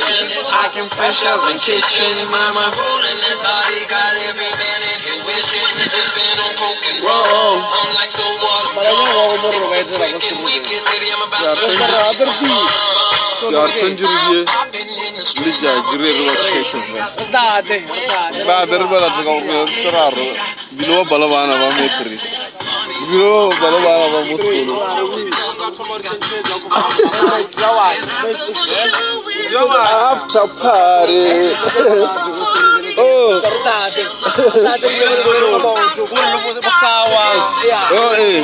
cooking fresh out the kitchen. Mama rolling that body, got every man in here wishing. Sipping on coke and rum. I'm like the water. Yarsan jirgi lisha jirir wa shekin ba ba dar bala ta ko ko tararo bilo bala bana ba metri bilo bala bana ba muskulu Jama after party. Oh oh eh